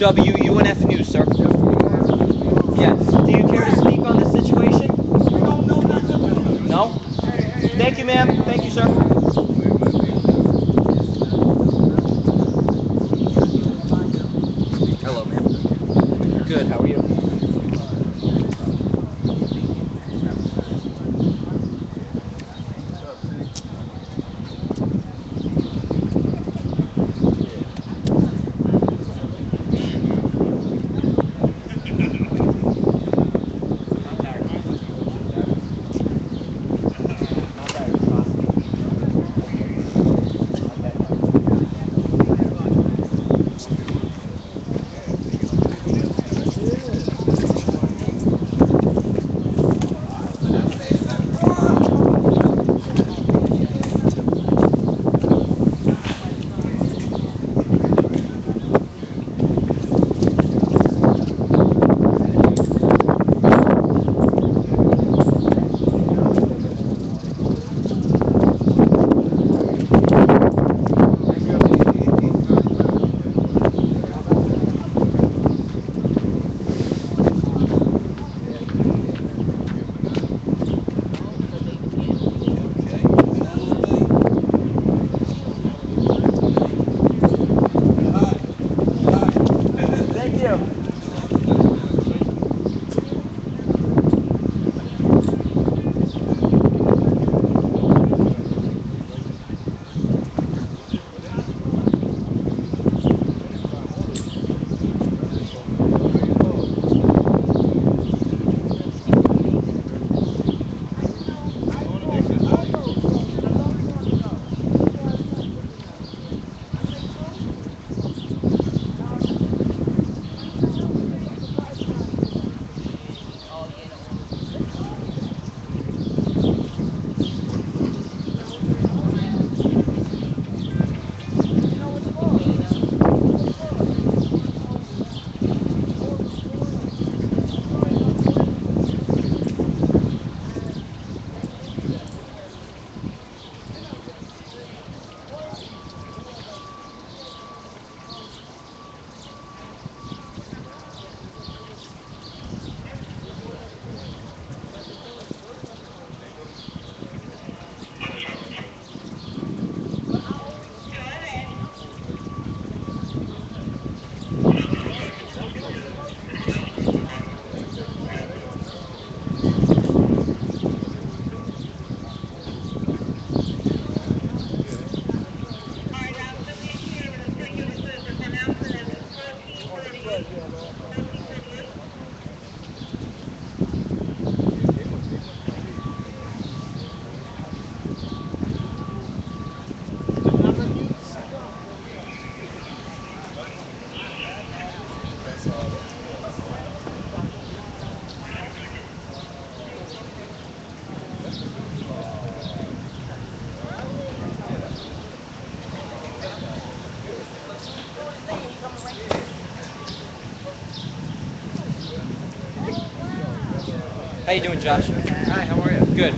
WUNF News, sir. Yes. Do you care to speak on the situation? No? Thank you, ma'am. Thank you, sir. How you doing, Josh? Hi, how are you? Good.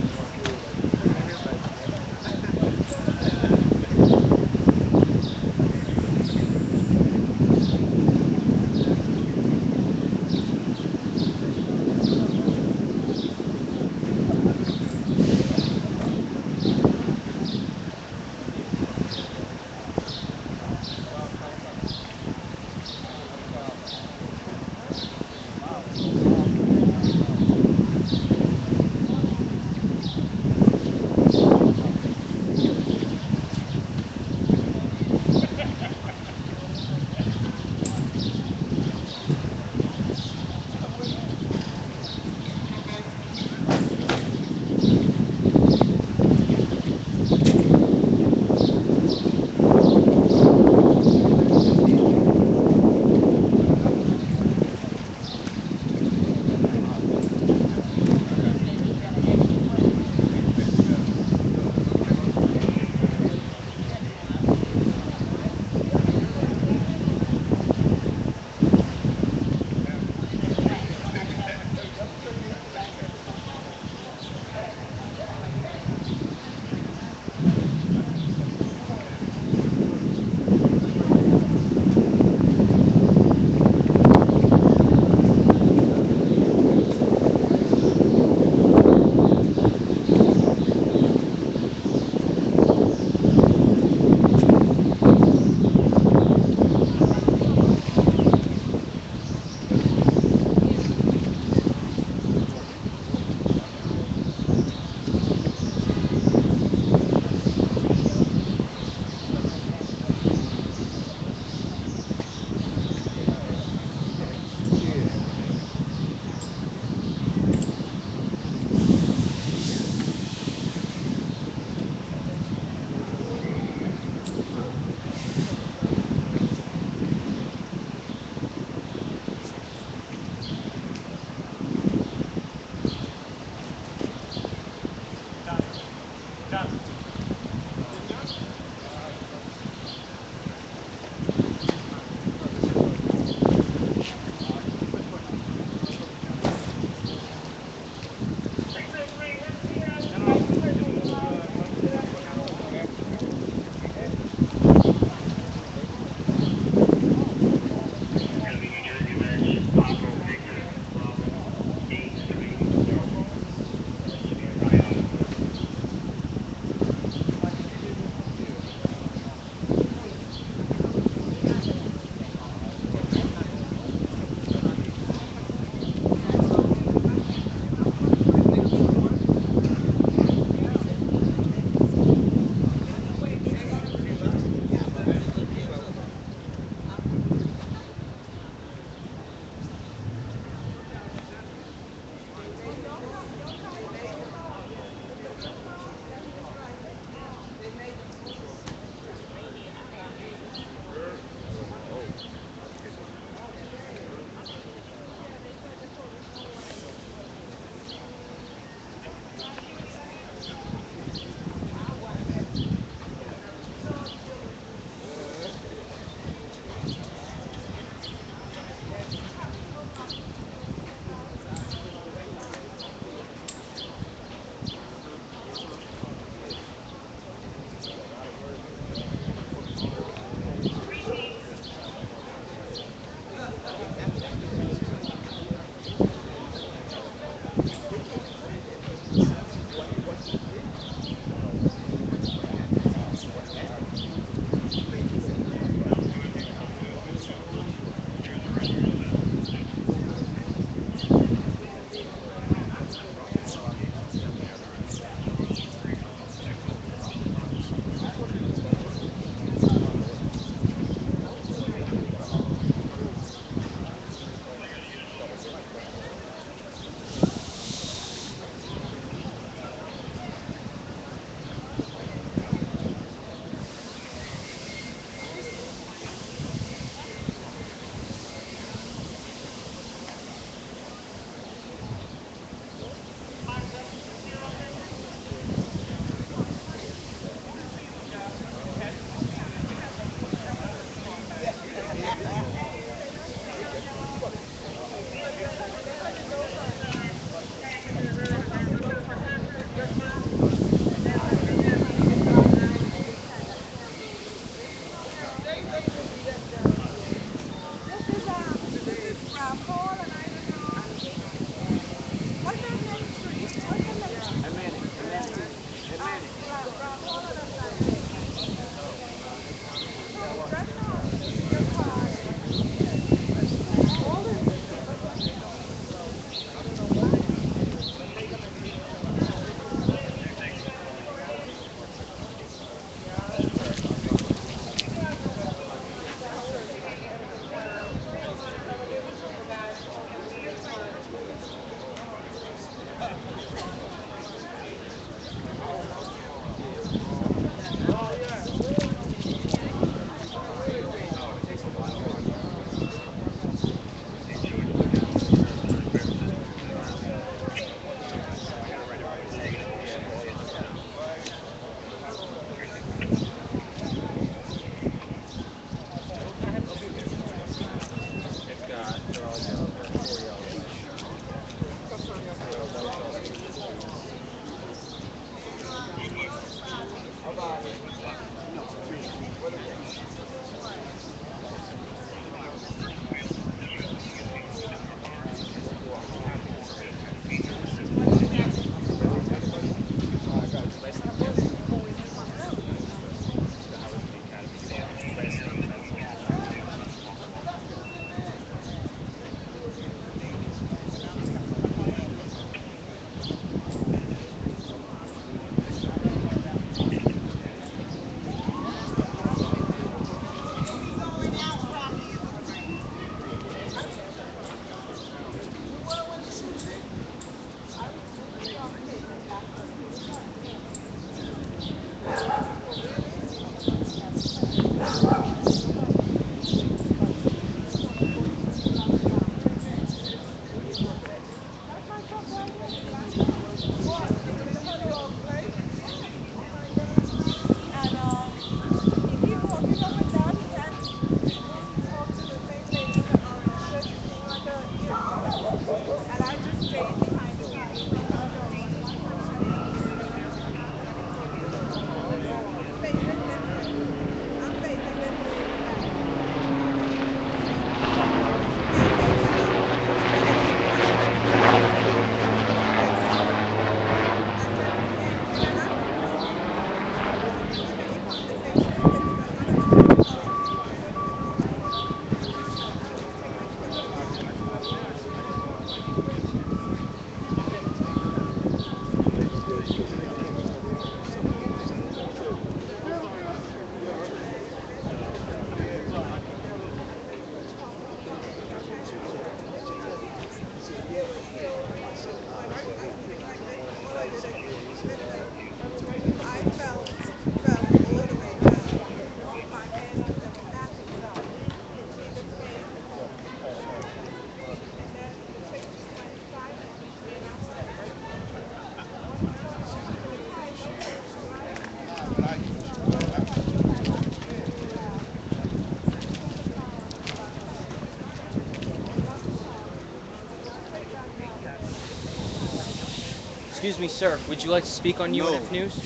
Excuse me, sir. Would you like to speak on no. UNF News?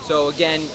So again,